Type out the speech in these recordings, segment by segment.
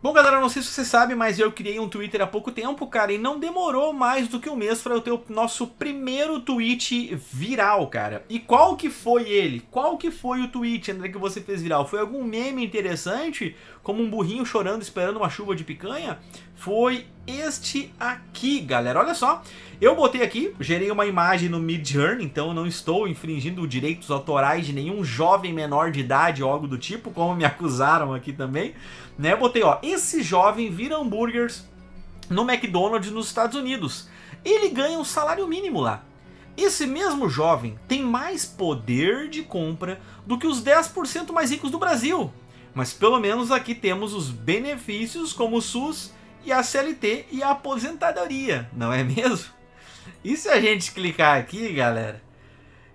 Bom, galera, não sei se você sabe, mas eu criei um Twitter há pouco tempo, cara, e não demorou mais do que um mês para eu ter o nosso primeiro tweet viral, cara. E qual que foi ele? Qual que foi o tweet, André, que você fez viral? Foi algum meme interessante, como um burrinho chorando esperando uma chuva de picanha? Foi este aqui, galera. Olha só, eu botei aqui, gerei uma imagem no Midjourney, então não estou infringindo direitos autorais de nenhum jovem menor de idade ou algo do tipo, como me acusaram aqui também. Né? Eu botei, ó, esse jovem vira hambúrgueres no McDonald's nos Estados Unidos. Ele ganha um salário mínimo lá. Esse mesmo jovem tem mais poder de compra do que os 10% mais ricos do Brasil. Mas pelo menos aqui temos os benefícios como o SUS e a CLT e a aposentadoria, não é mesmo? E se a gente clicar aqui, galera?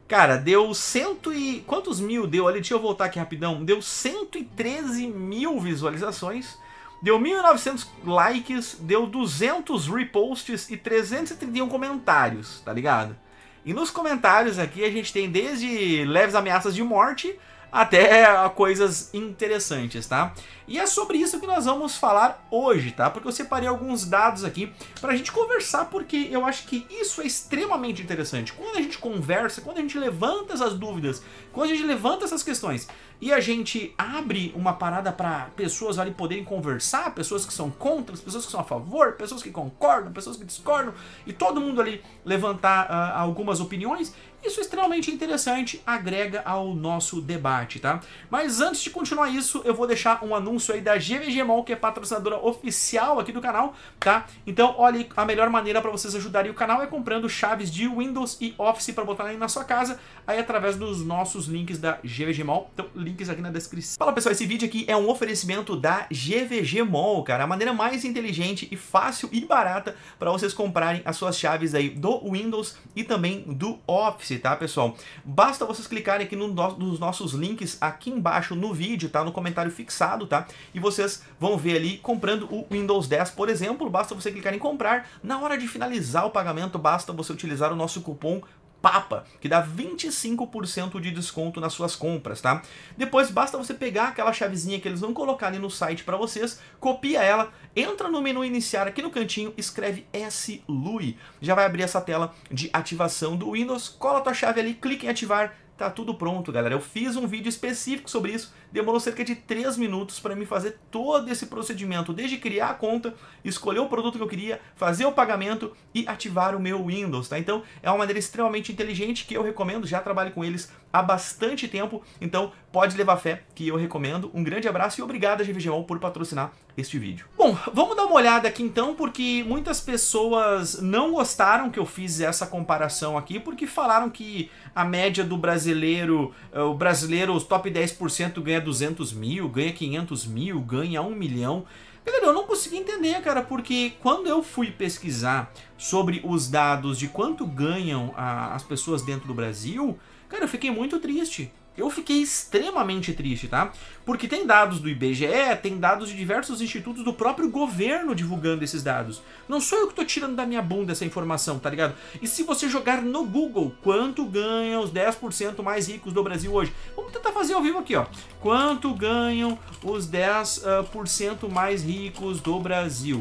Cara, deu cento e... Quantos mil deu ali? Deixa eu voltar aqui rapidão. Deu 113 mil visualizações. Deu 1.900 likes. Deu 200 reposts e 331 comentários, tá ligado? E nos comentários aqui a gente tem desde leves ameaças de morte até coisas interessantes, tá? E é sobre isso que nós vamos falar hoje, tá? Porque eu separei alguns dados aqui pra gente conversar, porque eu acho que isso é extremamente interessante. Quando a gente conversa, quando a gente levanta essas dúvidas, quando a gente levanta essas questões e a gente abre uma parada para pessoas ali poderem conversar, pessoas que são contra, pessoas que são a favor, pessoas que concordam, pessoas que discordam, e todo mundo ali levantar uh, algumas opiniões, isso é extremamente interessante, agrega ao nosso debate, tá? Mas antes de continuar isso, eu vou deixar um anúncio aí da GVG Mall, que é patrocinadora oficial aqui do canal, tá? Então, olha, a melhor maneira para vocês ajudarem o canal é comprando chaves de Windows e Office para botar aí na sua casa, aí através dos nossos links da GVG Mall. Então, links aqui na descrição. Fala pessoal, esse vídeo aqui é um oferecimento da GVG Mall, cara, a maneira mais inteligente e fácil e barata para vocês comprarem as suas chaves aí do Windows e também do Office tá, pessoal? Basta vocês clicarem aqui no, nos nossos links aqui embaixo no vídeo, tá? No comentário fixado, tá? E vocês vão ver ali comprando o Windows 10, por exemplo, basta você clicar em comprar. Na hora de finalizar o pagamento, basta você utilizar o nosso cupom PAPA, que dá 25% de desconto nas suas compras, tá? Depois basta você pegar aquela chavezinha que eles vão colocar ali no site para vocês, copia ela, entra no menu iniciar aqui no cantinho, escreve SLUI, já vai abrir essa tela de ativação do Windows, cola tua chave ali, clica em ativar, Tá tudo pronto, galera. Eu fiz um vídeo específico sobre isso. Demorou cerca de 3 minutos para me fazer todo esse procedimento, desde criar a conta, escolher o produto que eu queria, fazer o pagamento e ativar o meu Windows, tá? Então, é uma maneira extremamente inteligente que eu recomendo, já trabalho com eles há bastante tempo, então pode levar fé que eu recomendo. Um grande abraço e obrigado a GVGMOL por patrocinar este vídeo. Bom, vamos dar uma olhada aqui então, porque muitas pessoas não gostaram que eu fiz essa comparação aqui, porque falaram que a média do brasileiro, eh, o brasileiro, os top 10% ganha 200 mil, ganha 500 mil, ganha 1 milhão. Galera, eu não consegui entender, cara, porque quando eu fui pesquisar sobre os dados de quanto ganham a, as pessoas dentro do Brasil, cara, eu fiquei muito triste eu fiquei extremamente triste, tá? Porque tem dados do IBGE, tem dados de diversos institutos do próprio governo divulgando esses dados. Não sou eu que tô tirando da minha bunda essa informação, tá ligado? E se você jogar no Google quanto ganham os 10% mais ricos do Brasil hoje? Vamos tentar fazer ao vivo aqui, ó. Quanto ganham os 10% uh, mais ricos do Brasil?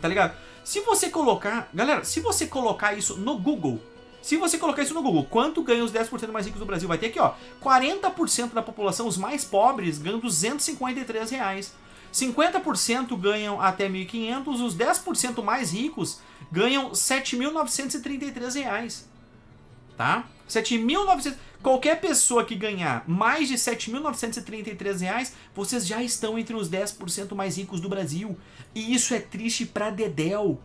Tá ligado? Se você colocar, galera, se você colocar isso no Google, se você colocar isso no Google, quanto ganham os 10% mais ricos do Brasil? Vai ter aqui, ó, 40% da população, os mais pobres, ganham 253 reais. 50% ganham até 1.500, os 10% mais ricos ganham 7.933 reais. Tá? 7.900... Qualquer pessoa que ganhar mais de 7.933 reais, vocês já estão entre os 10% mais ricos do Brasil. E isso é triste pra Dedel.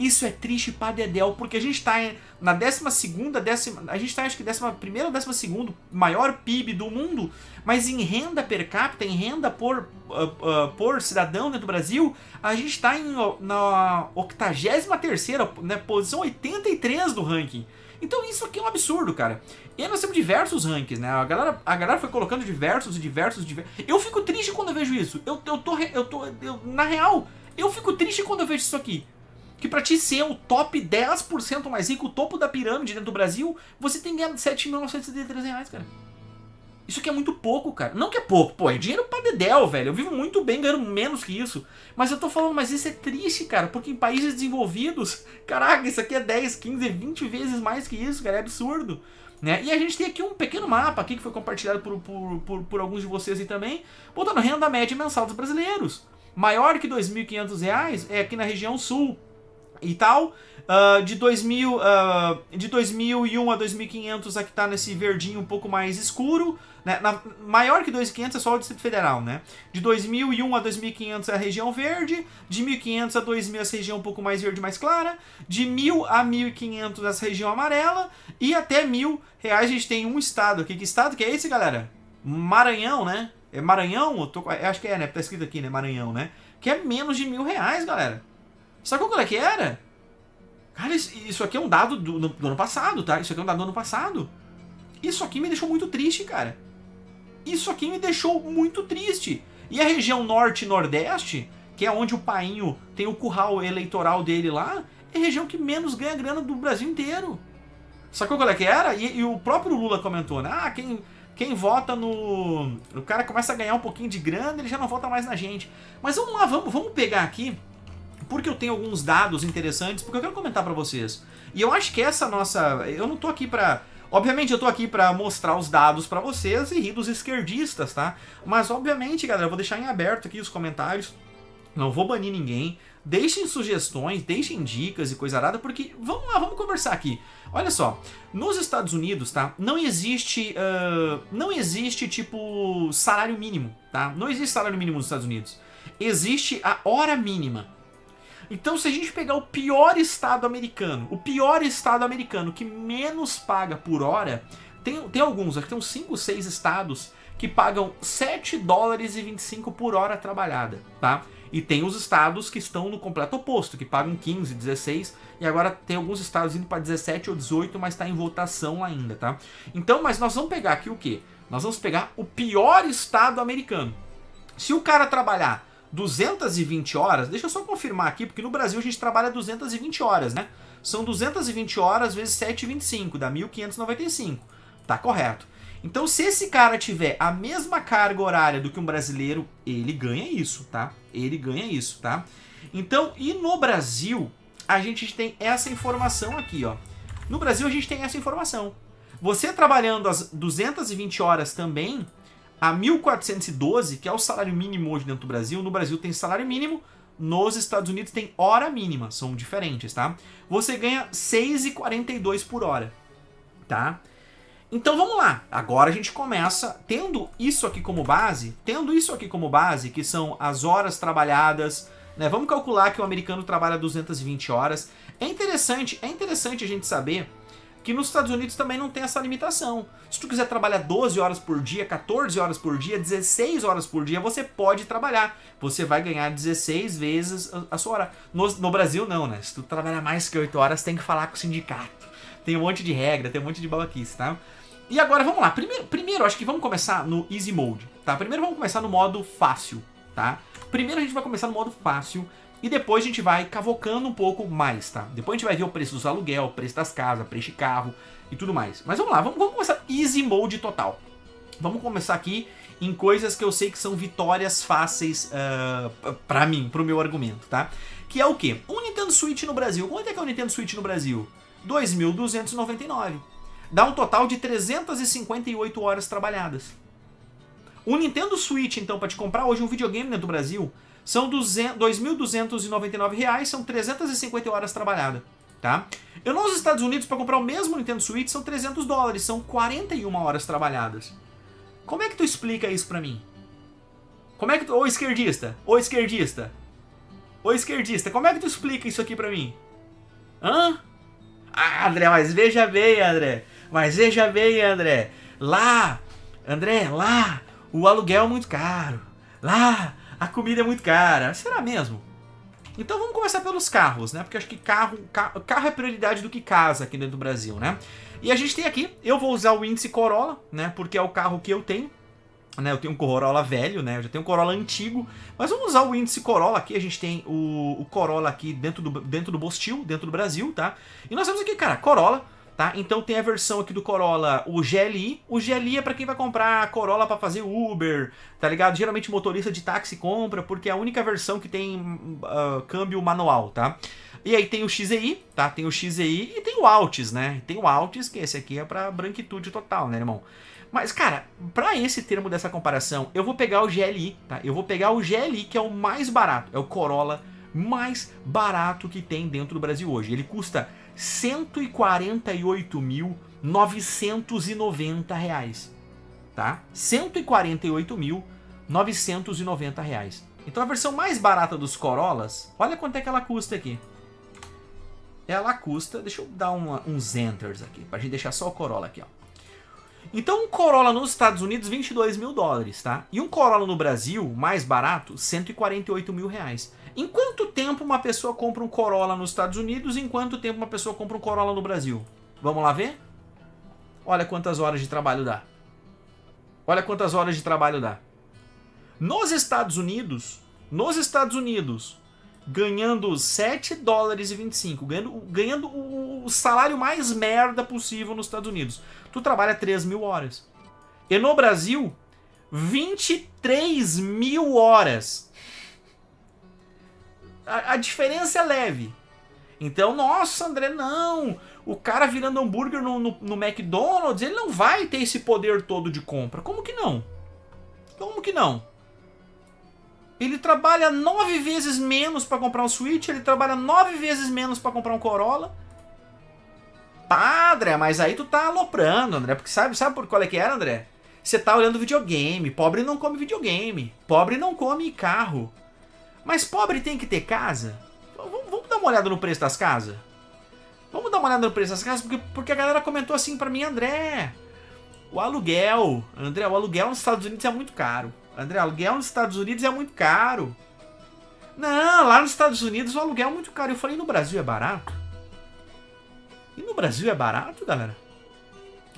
Isso é triste pra Dedel, porque a gente tá na 12ª, décima, a gente tá acho que 11ª ou 12 maior PIB do mundo, mas em renda per capita, em renda por, uh, uh, por cidadão dentro do Brasil, a gente tá em, na 83ª, né, posição 83 do ranking. Então isso aqui é um absurdo, cara. E aí nós temos diversos rankings, né? A galera, a galera foi colocando diversos e diversos, diversos. Eu fico triste quando eu vejo isso. Eu, eu tô. Eu tô eu, na real, eu fico triste quando eu vejo isso aqui que para ti ser o top 10% mais rico, o topo da pirâmide dentro do Brasil, você tem que ganhar 7.973 reais, cara. Isso aqui é muito pouco, cara. Não que é pouco, pô, é dinheiro pra dedéu, velho. Eu vivo muito bem ganhando menos que isso. Mas eu tô falando, mas isso é triste, cara, porque em países desenvolvidos, caraca, isso aqui é 10, 15, 20 vezes mais que isso, cara, é absurdo. Né? E a gente tem aqui um pequeno mapa aqui que foi compartilhado por, por, por, por alguns de vocês aí também, botando renda média mensal dos brasileiros. Maior que R$ 2.500 é aqui na região sul e tal. Uh, de, 2000, uh, de 2001 a 2.500 aqui tá nesse verdinho um pouco mais escuro. Né? Na, maior que 2.500 é só o Distrito Federal, né? De 2001 a 2.500 é a região verde, de 1.500 a 2.000 essa região um pouco mais verde, mais clara, de 1.000 a 1.500 essa região amarela, e até 1.000 reais a gente tem um estado aqui. Que estado que é esse, galera? Maranhão, né? É Maranhão? Tô, acho que é, né? Tá escrito aqui, né? Maranhão, né? Que é menos de mil reais, galera. Sabe qual é que era? Cara, isso aqui é um dado do, do, ano passado, tá? Isso aqui é um dado do ano passado. Isso aqui me deixou muito triste, cara. Isso aqui me deixou muito triste. E a região norte e nordeste, que é onde o Painho tem o curral eleitoral dele lá, é a região que menos ganha grana do Brasil inteiro. Sacou qual é que era? E, e o próprio Lula comentou, né? Ah, quem, quem vota no. O cara começa a ganhar um pouquinho de grana, ele já não vota mais na gente. Mas vamos lá, vamos, vamos pegar aqui, porque eu tenho alguns dados interessantes, porque eu quero comentar para vocês. E eu acho que essa nossa. Eu não tô aqui pra Obviamente eu tô aqui para mostrar os dados para vocês e rir dos esquerdistas, tá? Mas obviamente, galera, eu vou deixar em aberto aqui os comentários. Não vou banir ninguém. Deixem sugestões, deixem dicas e coisa arada, porque vamos lá, vamos conversar aqui. Olha só, nos Estados Unidos, tá? Não existe, uh, não existe tipo salário mínimo, tá? Não existe salário mínimo nos Estados Unidos. Existe a hora mínima. Então, se a gente pegar o pior estado americano, o pior estado americano que menos paga por hora, tem, tem alguns, aqui tem uns 5, 6 estados que pagam 7 dólares e 25 por hora trabalhada, tá? E tem os estados que estão no completo oposto, que pagam 15, 16, e agora tem alguns estados indo para 17 ou 18, mas está em votação ainda, tá? Então, mas nós vamos pegar aqui o quê? Nós vamos pegar o pior estado americano. Se o cara trabalhar 220 horas, deixa eu só confirmar aqui, porque no Brasil a gente trabalha 220 horas, né? São 220 horas vezes 7,25, dá 1.595. Tá correto. Então, se esse cara tiver a mesma carga horária do que um brasileiro, ele ganha isso, tá? Ele ganha isso, tá? Então, e no Brasil, a gente tem essa informação aqui, ó. No Brasil, a gente tem essa informação. Você trabalhando as 220 horas também, a 1.412, que é o salário mínimo hoje dentro do Brasil. No Brasil tem salário mínimo, nos Estados Unidos tem hora mínima, são diferentes, tá? Você ganha 6,42 por hora, tá? Então vamos lá. Agora a gente começa tendo isso aqui como base, tendo isso aqui como base, que são as horas trabalhadas, né? Vamos calcular que o americano trabalha 220 horas. É interessante, é interessante a gente saber que nos Estados Unidos também não tem essa limitação. Se tu quiser trabalhar 12 horas por dia, 14 horas por dia, 16 horas por dia, você pode trabalhar. Você vai ganhar 16 vezes a sua hora. No, no Brasil, não, né? Se tu trabalhar mais que 8 horas, tem que falar com o sindicato. Tem um monte de regra, tem um monte de babaquice, tá? E agora, vamos lá. Primeiro, primeiro, acho que vamos começar no Easy Mode, tá? Primeiro vamos começar no modo fácil, tá? Primeiro a gente vai começar no modo fácil, e depois a gente vai cavocando um pouco mais, tá? Depois a gente vai ver o preço dos aluguel, o preço das casas, preço de carro e tudo mais. Mas vamos lá, vamos, vamos começar easy mode total. Vamos começar aqui em coisas que eu sei que são vitórias fáceis uh, para mim, pro meu argumento, tá? Que é o quê? Um Nintendo Switch no Brasil. Quanto é que é o Nintendo Switch no Brasil? 2.299. Dá um total de 358 horas trabalhadas. O Nintendo Switch, então, para te comprar hoje um videogame dentro do Brasil, são R$ 2.299, são 350 horas trabalhadas, tá? Eu nos Estados Unidos, para comprar o mesmo Nintendo Switch, são 300 dólares, são 41 horas trabalhadas. Como é que tu explica isso pra mim? Como é que tu... Ô esquerdista, ô esquerdista, ô esquerdista, como é que tu explica isso aqui pra mim? Hã? Ah, André, mas veja bem, André. Mas veja bem, André. Lá, André, lá, o aluguel é muito caro. Lá, a comida é muito cara. Será mesmo? Então vamos começar pelos carros, né? Porque acho que carro, carro, carro é prioridade do que casa aqui dentro do Brasil, né? E a gente tem aqui, eu vou usar o índice Corolla, né? Porque é o carro que eu tenho. Né, eu tenho um Corolla velho, né? Eu já tenho um Corolla antigo. Mas vamos usar o índice Corolla aqui. A gente tem o, o Corolla aqui dentro do, dentro do Bostil, dentro do Brasil, tá? E nós temos aqui, cara, Corolla, tá? Então tem a versão aqui do Corolla, o GLI. O GLI é para quem vai comprar Corolla para fazer Uber, tá ligado? Geralmente motorista de táxi compra, porque é a única versão que tem uh, câmbio manual, tá? E aí tem o XEI, tá? Tem o XEI e tem o Altis, né? Tem o Altis, que esse aqui é para branquitude total, né, irmão? Mas, cara, para esse termo dessa comparação, eu vou pegar o GLI, tá? Eu vou pegar o GLI, que é o mais barato, é o Corolla mais barato que tem dentro do Brasil hoje. Ele custa 148.990 reais, tá? 148.990 reais. Então a versão mais barata dos Corollas, olha quanto é que ela custa aqui. Ela custa, deixa eu dar uma, uns enters aqui, pra gente deixar só o Corolla aqui, ó. Então um Corolla nos Estados Unidos, 22 mil dólares, tá? E um Corolla no Brasil, mais barato, 148 mil reais. Em quanto tempo uma pessoa compra um Corolla nos Estados Unidos em quanto tempo uma pessoa compra um Corolla no Brasil? Vamos lá ver? Olha quantas horas de trabalho dá. Olha quantas horas de trabalho dá. Nos Estados Unidos, nos Estados Unidos, ganhando 7 dólares e 25, ganhando, ganhando o salário mais merda possível nos Estados Unidos. Tu trabalha 3 mil horas. E no Brasil, 23 mil horas a, a diferença é leve. Então, nossa, André, não. O cara virando hambúrguer no, no, no, McDonald's, ele não vai ter esse poder todo de compra. Como que não? Como que não? Ele trabalha nove vezes menos para comprar um Switch, ele trabalha nove vezes menos para comprar um Corolla. Tá, André, mas aí tu tá aloprando, André. Porque sabe, sabe por qual é que era, André? Você tá olhando videogame. Pobre não come videogame. Pobre não come carro. Mas pobre tem que ter casa? Vamos, dar uma olhada no preço das casas? Vamos dar uma olhada no preço das casas, porque, porque a galera comentou assim para mim, André, o aluguel, André, o aluguel nos Estados Unidos é muito caro. André, o aluguel nos Estados Unidos é muito caro. Não, lá nos Estados Unidos o aluguel é muito caro. Eu falei, no Brasil é barato? E no Brasil é barato, galera?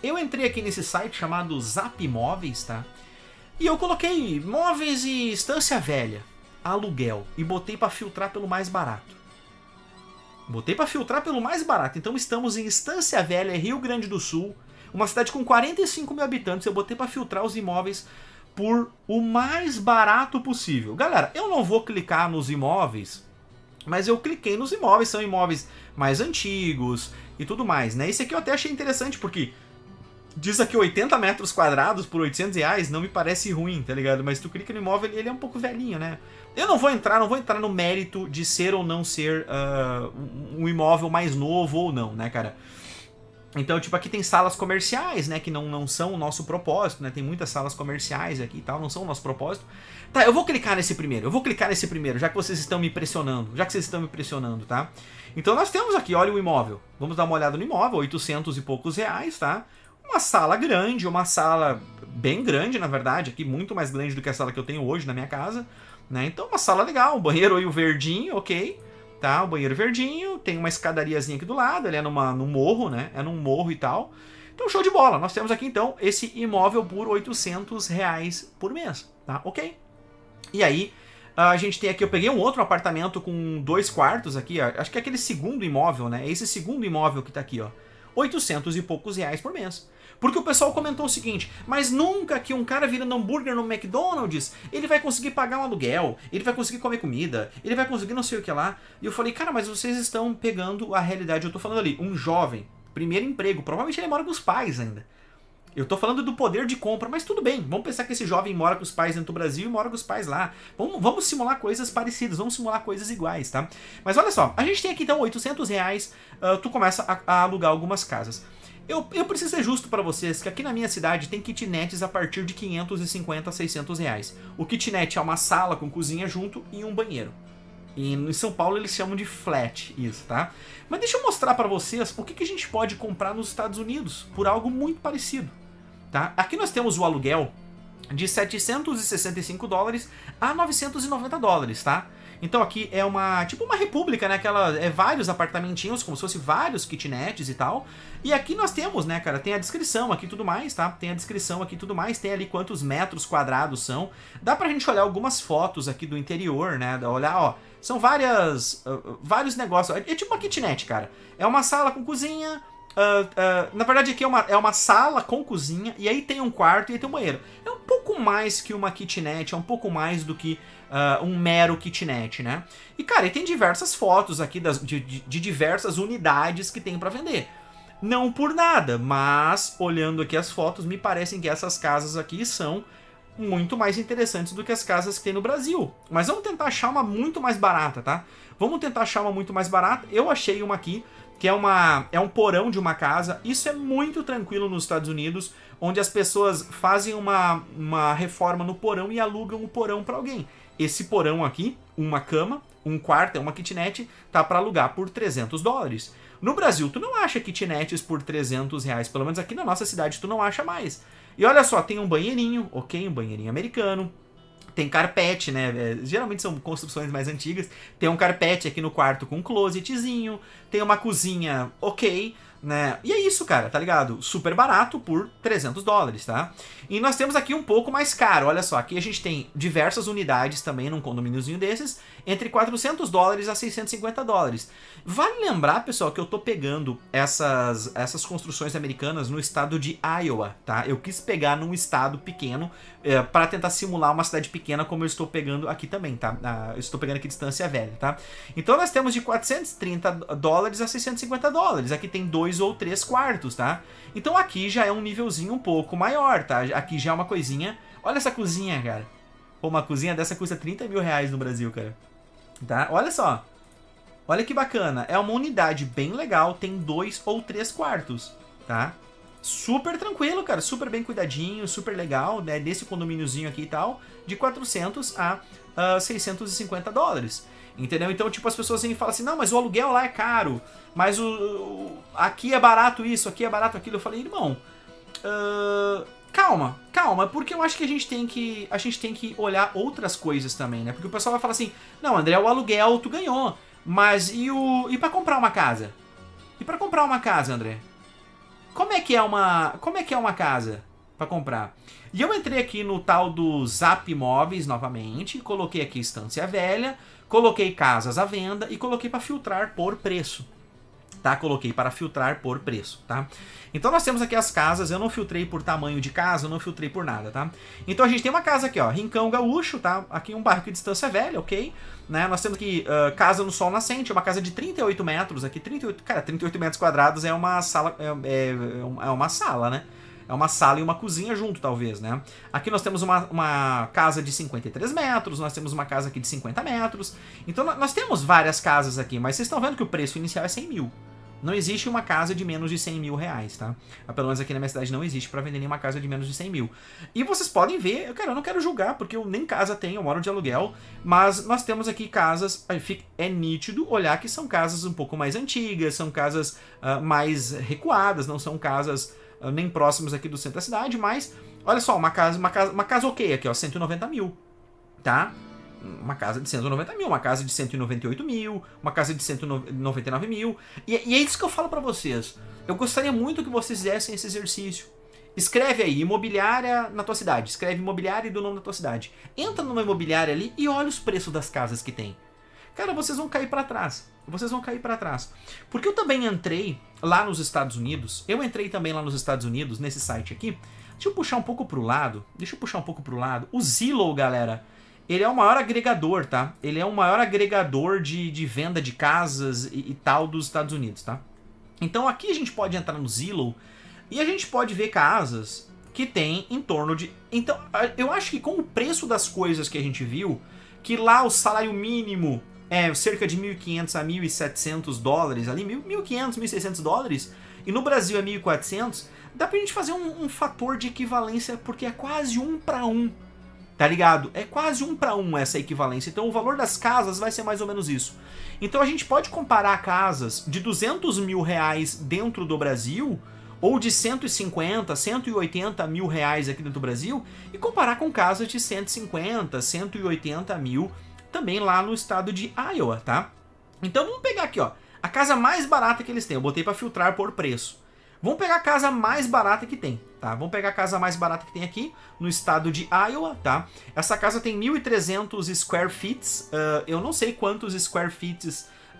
Eu entrei aqui nesse site chamado Zap Móveis, tá? E eu coloquei móveis e estância velha aluguel e botei para filtrar pelo mais barato. Botei para filtrar pelo mais barato. Então estamos em Estância Velha, Rio Grande do Sul, uma cidade com 45 mil habitantes. Eu botei para filtrar os imóveis por o mais barato possível. Galera, eu não vou clicar nos imóveis, mas eu cliquei nos imóveis. São imóveis mais antigos e tudo mais, né? Esse aqui eu até achei interessante porque diz aqui 80 metros quadrados por 800 reais, não me parece ruim, tá ligado? Mas tu clica no imóvel, ele é um pouco velhinho, né? Eu não vou entrar, não vou entrar no mérito de ser ou não ser uh, um imóvel mais novo ou não, né, cara? Então, tipo, aqui tem salas comerciais, né, que não, não são o nosso propósito, né? Tem muitas salas comerciais aqui e tal, não são o nosso propósito. Tá, eu vou clicar nesse primeiro, eu vou clicar nesse primeiro, já que vocês estão me pressionando, já que vocês estão me pressionando, tá? Então nós temos aqui, olha o imóvel. Vamos dar uma olhada no imóvel, 800 e poucos reais, tá? Uma sala grande, uma sala bem grande, na verdade, aqui muito mais grande do que a sala que eu tenho hoje na minha casa. Né? Então, uma sala legal, um banheiro aí o verdinho, ok. Tá, o banheiro verdinho, tem uma escadariazinha aqui do lado, ele é numa, num morro, né? É num morro e tal. Então, show de bola. Nós temos aqui, então, esse imóvel por 800 reais por mês, tá? Ok. E aí, a gente tem aqui, eu peguei um outro apartamento com dois quartos aqui, ó. Acho que é aquele segundo imóvel, né? Esse segundo imóvel que tá aqui, ó. 800 e poucos reais por mês. Porque o pessoal comentou o seguinte: mas nunca que um cara virando hambúrguer no McDonald's ele vai conseguir pagar um aluguel, ele vai conseguir comer comida, ele vai conseguir não sei o que lá. E eu falei, cara, mas vocês estão pegando a realidade. Eu tô falando ali, um jovem, primeiro emprego, provavelmente ele mora com os pais ainda. Eu tô falando do poder de compra, mas tudo bem. Vamos pensar que esse jovem mora com os pais dentro do Brasil e mora com os pais lá. Vamos, vamos simular coisas parecidas, vamos simular coisas iguais, tá? Mas olha só, a gente tem aqui então 800 reais, uh, tu começa a, a alugar algumas casas. Eu, eu preciso ser justo para vocês que aqui na minha cidade tem kitnets a partir de 550 a 600 reais. O kitnet é uma sala com cozinha junto e um banheiro. E em São Paulo eles chamam de flat isso, tá? Mas deixa eu mostrar para vocês o que, que a gente pode comprar nos Estados Unidos por algo muito parecido, tá? Aqui nós temos o aluguel de 765 dólares a 990 dólares, tá? Então aqui é uma, tipo uma república, né? Aquela, é vários apartamentinhos, como se fosse vários kitnets e tal. E aqui nós temos, né, cara, tem a descrição aqui tudo mais, tá? Tem a descrição aqui tudo mais, tem ali quantos metros quadrados são. Dá pra gente olhar algumas fotos aqui do interior, né? Olhar, ó, são várias, uh, vários negócios. É, é tipo uma kitnet, cara. É uma sala com cozinha, Uh, uh, na verdade, aqui é uma, é uma sala com cozinha, e aí tem um quarto e aí tem um banheiro. É um pouco mais que uma kitnet, é um pouco mais do que uh, um mero kitnet, né? E, cara, e tem diversas fotos aqui das, de, de, de diversas unidades que tem para vender. Não por nada, mas olhando aqui as fotos, me parecem que essas casas aqui são muito mais interessantes do que as casas que tem no Brasil. Mas vamos tentar achar uma muito mais barata, tá? Vamos tentar achar uma muito mais barata. Eu achei uma aqui que é, uma, é um porão de uma casa. Isso é muito tranquilo nos Estados Unidos, onde as pessoas fazem uma, uma reforma no porão e alugam o porão para alguém. Esse porão aqui, uma cama, um quarto, é uma kitnet, tá para alugar por 300 dólares. No Brasil, tu não acha kitnets por 300 reais, pelo menos aqui na nossa cidade tu não acha mais. E olha só, tem um banheirinho, ok, um banheirinho americano, tem carpete, né? É, geralmente são construções mais antigas. Tem um carpete aqui no quarto com um closetzinho. Tem uma cozinha ok né? E é isso, cara, tá ligado? Super barato por 300 dólares, tá? E nós temos aqui um pouco mais caro, olha só, aqui a gente tem diversas unidades também num condomíniozinho desses, entre 400 dólares a 650 dólares. Vale lembrar, pessoal, que eu tô pegando essas, essas construções americanas no estado de Iowa, tá? Eu quis pegar num estado pequeno é, para tentar simular uma cidade pequena como eu estou pegando aqui também, tá? Ah, eu estou pegando aqui distância velha, tá? Então nós temos de 430 dólares a 650 dólares. Aqui tem dois ou três quartos, tá? Então aqui já é um nívelzinho um pouco maior, tá? Aqui já é uma coisinha... Olha essa cozinha, cara. Pô, uma cozinha dessa custa 30 mil reais no Brasil, cara. Tá? Olha só. Olha que bacana. É uma unidade bem legal, tem dois ou três quartos, tá? Super tranquilo, cara. Super bem cuidadinho, super legal, né? Desse condomíniozinho aqui e tal, de 400 a uh, 650 dólares. Entendeu? Então, tipo, as pessoas e falam assim, não, mas o aluguel lá é caro, mas o, o aqui é barato isso, aqui é barato aquilo. Eu falei, irmão, uh, calma, calma, porque eu acho que a gente tem que a gente tem que olhar outras coisas também, né? Porque o pessoal vai falar assim, não, André, o aluguel tu ganhou, mas e o e para comprar uma casa? E para comprar uma casa, André? Como é que é uma como é que é uma casa para comprar? E eu entrei aqui no tal do Zap Imóveis novamente, coloquei aqui Estância Velha, Coloquei casas à venda e coloquei para filtrar por preço. Tá? Coloquei para filtrar por preço, tá? Então nós temos aqui as casas, eu não filtrei por tamanho de casa, eu não filtrei por nada, tá? Então a gente tem uma casa aqui, ó, Rincão Gaúcho, tá? Aqui um bairro de distância velha, ok? Né? Nós temos aqui uh, Casa no Sol Nascente, uma casa de 38 metros, aqui 38, cara, 38 metros quadrados é uma sala, é, é, é uma sala, né? É uma sala e uma cozinha junto, talvez, né? Aqui nós temos uma, uma casa de 53 metros, nós temos uma casa aqui de 50 metros. Então nós temos várias casas aqui, mas vocês estão vendo que o preço inicial é 100 mil. Não existe uma casa de menos de 100 mil reais, tá? Ah, pelo menos aqui na minha cidade não existe para vender nenhuma casa de menos de 100 mil. E vocês podem ver, cara, eu não quero julgar, porque eu nem casa tenho, eu moro de aluguel, mas nós temos aqui casas, é nítido olhar que são casas um pouco mais antigas, são casas uh, mais recuadas, não são casas ah, nem próximos aqui do centro da cidade, mas olha só, uma casa, uma casa, uma casa ok aqui, ó, 190 mil, tá? Uma casa de 190 mil, uma casa de 198 mil, uma casa de 199 mil. E, e é isso que eu falo para vocês. Eu gostaria muito que vocês fizessem esse exercício. Escreve aí, imobiliária na tua cidade. Escreve imobiliária e do nome da tua cidade. Entra numa imobiliária ali e olha os preços das casas que tem. Cara, vocês vão cair para trás vocês vão cair para trás. Porque eu também entrei lá nos Estados Unidos, eu entrei também lá nos Estados Unidos, nesse site aqui. Deixa eu puxar um pouco pro lado, deixa eu puxar um pouco pro lado. O Zillow, galera, ele é o maior agregador, tá? Ele é o maior agregador de, de venda de casas e, e tal dos Estados Unidos, tá? Então aqui a gente pode entrar no Zillow e a gente pode ver casas que tem em torno de... Então, eu acho que com o preço das coisas que a gente viu, que lá o salário mínimo é cerca de 1.500 a 1.700 dólares, ali 1.500, 1.600 dólares, e no Brasil é 1.400, dá pra gente fazer um, um, fator de equivalência, porque é quase um para um, tá ligado? É quase um para um essa equivalência, então o valor das casas vai ser mais ou menos isso. Então a gente pode comparar casas de 200 mil reais dentro do Brasil, ou de 150, 180 mil reais aqui dentro do Brasil, e comparar com casas de 150, 180 mil também lá no estado de Iowa, tá? Então vamos pegar aqui, ó, a casa mais barata que eles têm. Eu botei para filtrar por preço. Vamos pegar a casa mais barata que tem. tá? Vamos pegar a casa mais barata que tem aqui, no estado de Iowa, tá? Essa casa tem 1.300 square feet, uh, eu não sei quantos square feet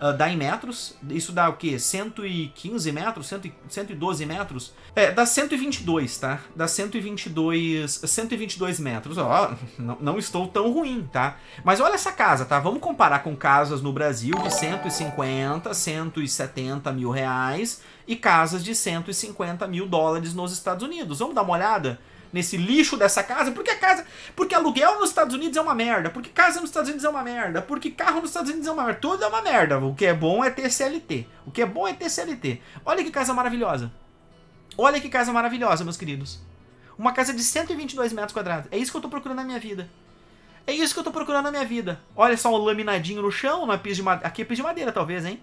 uh, dá em metros, isso dá o quê? 115 metros? 112 metros? É, dá 122, tá? Dá 122, 122 metros, ó, não, não estou tão ruim, tá? Mas olha essa casa, tá? Vamos comparar com casas no Brasil de 150, 170 mil reais e casas de 150 mil dólares nos Estados Unidos. Vamos dar uma olhada? nesse lixo dessa casa, porque a casa, porque aluguel nos Estados Unidos é uma merda, porque casa nos Estados Unidos é uma merda, porque carro nos Estados Unidos é uma merda, tudo é uma merda. O que é bom é ter CLT. O que é bom é ter CLT. Olha que casa maravilhosa. Olha que casa maravilhosa, meus queridos. Uma casa de 122 metros quadrados. É isso que eu tô procurando na minha vida. É isso que eu tô procurando na minha vida. Olha só um laminadinho no chão, é piso de madeira. Aqui é piso de madeira, talvez, hein?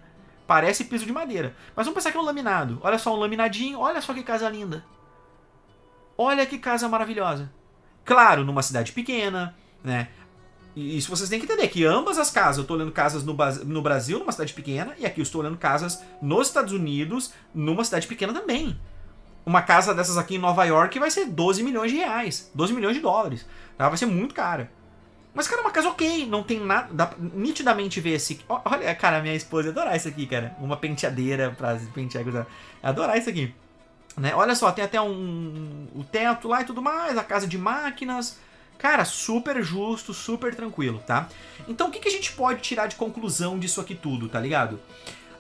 Parece piso de madeira. Mas vamos pensar que é um laminado. Olha só um laminadinho. Olha só que casa linda. Olha que casa maravilhosa. Claro, numa cidade pequena, né? E isso vocês têm que entender, que ambas as casas, eu estou olhando casas no, no Brasil, numa cidade pequena, e aqui eu estou olhando casas nos Estados Unidos, numa cidade pequena também. Uma casa dessas aqui em Nova York vai ser 12 milhões de reais, 12 milhões de dólares, tá? Vai ser muito cara. Mas, cara, é uma casa ok, não tem nada. Dá nitidamente ver esse. Olha, cara, minha esposa ia adorar isso aqui, cara. Uma penteadeira pra pentear. Adorar isso aqui. Né? Olha só, tem até um, o teto lá e tudo mais, a casa de máquinas. Cara, super justo, super tranquilo, tá? Então o que, que a gente pode tirar de conclusão disso aqui tudo, tá ligado?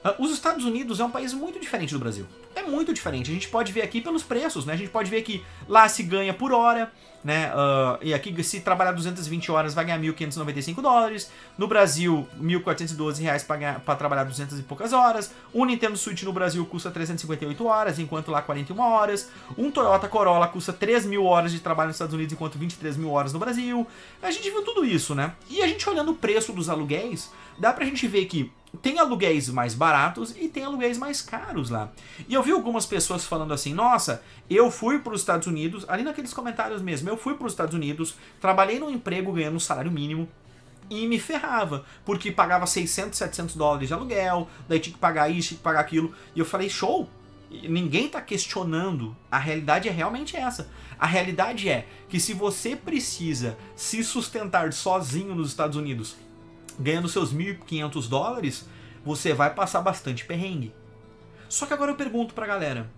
Uh, os Estados Unidos é um país muito diferente do Brasil. É muito diferente. A gente pode ver aqui pelos preços, né? A gente pode ver que lá se ganha por hora, né? Uh, e aqui, se trabalhar 220 horas, vai ganhar 1.595 dólares. No Brasil, 1.412 reais para trabalhar 200 e poucas horas. Um Nintendo Switch no Brasil custa 358 horas, enquanto lá 41 horas. Um Toyota Corolla custa 3 mil horas de trabalho nos Estados Unidos, enquanto 23 mil horas no Brasil. A gente viu tudo isso, né? E a gente olhando o preço dos aluguéis, dá pra gente ver que tem aluguéis mais baratos e tem aluguéis mais caros lá. E eu vi algumas pessoas falando assim: nossa, eu fui para os Estados Unidos, ali naqueles comentários mesmo, eu fui para os Estados Unidos, trabalhei num emprego ganhando um salário mínimo e me ferrava, porque pagava 600, 700 dólares de aluguel, daí tinha que pagar isso, tinha que pagar aquilo. E eu falei: show, ninguém está questionando. A realidade é realmente essa. A realidade é que se você precisa se sustentar sozinho nos Estados Unidos ganhando seus 1.500 dólares, você vai passar bastante perrengue. Só que agora eu pergunto pra galera: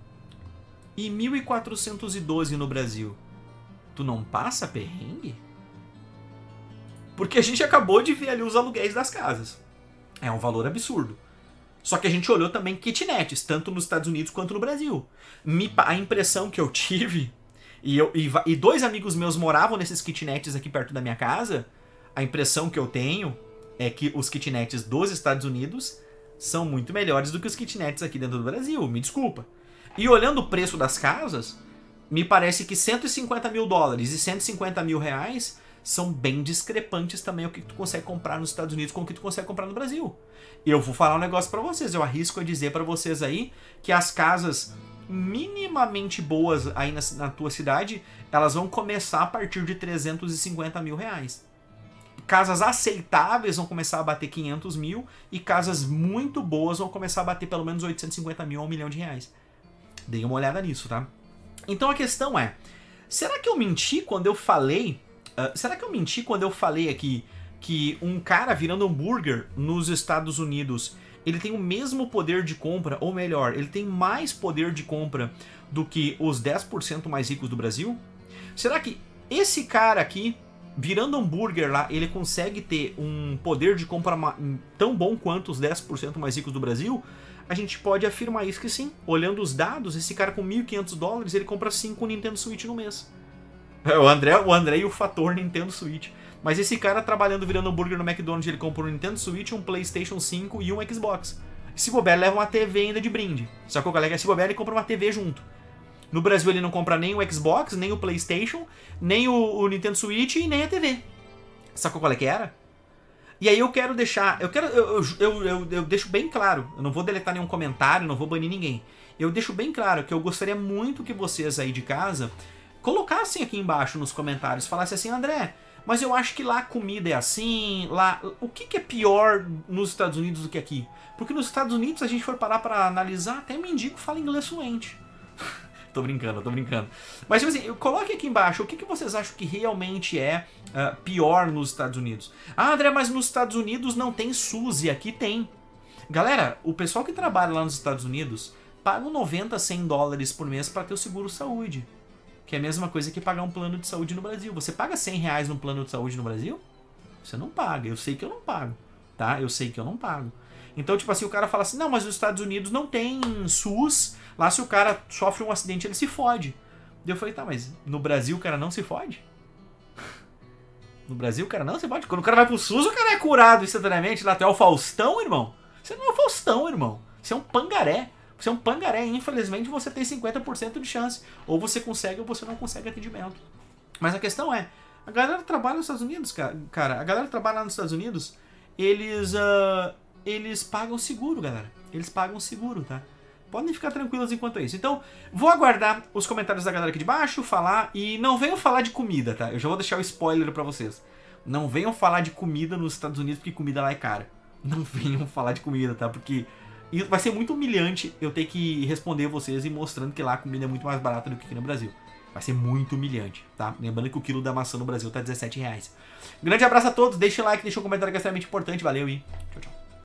e 1.412 no Brasil? Tu não passa perrengue? Porque a gente acabou de ver ali os aluguéis das casas. É um valor absurdo. Só que a gente olhou também kitnets, tanto nos Estados Unidos quanto no Brasil. a impressão que eu tive, e, eu, e, e dois amigos meus moravam nesses kitnets aqui perto da minha casa, a impressão que eu tenho é que os kitnets dos Estados Unidos são muito melhores do que os kitnets aqui dentro do Brasil, me desculpa. E olhando o preço das casas, me parece que 150 mil dólares e 150 mil reais são bem discrepantes também o que tu consegue comprar nos Estados Unidos com o que tu consegue comprar no Brasil. Eu vou falar um negócio para vocês, eu arrisco a dizer para vocês aí que as casas minimamente boas aí na, na tua cidade, elas vão começar a partir de 350 mil reais casas aceitáveis vão começar a bater 500 mil e casas muito boas vão começar a bater pelo menos 850 mil a um milhão de reais. Dei uma olhada nisso, tá? Então a questão é, será que eu menti quando eu falei? Uh, será que eu menti quando eu falei aqui que um cara virando hambúrguer nos Estados Unidos ele tem o mesmo poder de compra, ou melhor, ele tem mais poder de compra do que os 10% mais ricos do Brasil? Será que esse cara aqui virando hambúrguer lá, ele consegue ter um poder de compra tão bom quanto os 10% mais ricos do Brasil, a gente pode afirmar isso que sim. Olhando os dados, esse cara com 1.500 dólares, ele compra 5 Nintendo Switch no mês. É, o André, o André e o fator Nintendo Switch. Mas esse cara trabalhando virando hambúrguer no McDonald's, ele compra um Nintendo Switch, um PlayStation 5 e um Xbox. Se bobear, leva uma TV ainda de brinde. Só que o colega, se bobear, ele compra uma TV junto. No Brasil ele não compra nem o Xbox, nem o PlayStation, nem o, o Nintendo Switch e nem a TV. Sacou qual é que era? E aí eu quero deixar. Eu quero. Eu, eu, eu, eu, deixo bem claro. Eu não vou deletar nenhum comentário, não vou banir ninguém. Eu deixo bem claro que eu gostaria muito que vocês aí de casa colocassem aqui embaixo nos comentários, falassem assim, André, mas eu acho que lá a comida é assim, lá. O que, que é pior nos Estados Unidos do que aqui? Porque nos Estados Unidos, a gente for parar para analisar, até mendigo fala inglês fluente. Tô brincando, tô brincando. Mas, tipo assim, coloque aqui embaixo o que, que vocês acham que realmente é uh, pior nos Estados Unidos. Ah, André, mas nos Estados Unidos não tem SUS e aqui tem. Galera, o pessoal que trabalha lá nos Estados Unidos paga 90, 100 dólares por mês para ter o seguro saúde. Que é a mesma coisa que pagar um plano de saúde no Brasil. Você paga 100 reais num plano de saúde no Brasil? Você não paga. Eu sei que eu não pago. Tá? Eu sei que eu não pago. Então, tipo assim, o cara fala assim: não, mas os Estados Unidos não tem SUS. Lá, se o cara sofre um acidente, ele se fode. Eu falei: tá, mas no Brasil o cara não se fode? No Brasil o cara não se fode? Quando o cara vai pro SUS, o cara é curado instantaneamente. Lá até o Faustão, irmão. Você não é o Faustão, irmão. Você é um pangaré. Você é um pangaré. Infelizmente, você tem 50% de chance. Ou você consegue ou você não consegue atendimento. Mas a questão é: a galera trabalha nos Estados Unidos, cara. A galera trabalha lá nos Estados Unidos, eles. Uh, eles pagam seguro, galera. Eles pagam seguro, tá? Podem ficar tranquilos enquanto isso. Então, vou aguardar os comentários da galera aqui de baixo, falar. E não venham falar de comida, tá? Eu já vou deixar o spoiler para vocês. Não venham falar de comida nos Estados Unidos, porque comida lá é cara. Não venham falar de comida, tá? Porque vai ser muito humilhante eu ter que responder vocês e mostrando que lá a comida é muito mais barata do que aqui no Brasil. Vai ser muito humilhante, tá? Lembrando que o quilo da maçã no Brasil tá 17 reais. Grande abraço a todos, deixa o like, deixa um comentário que é extremamente importante. Valeu e tchau, tchau.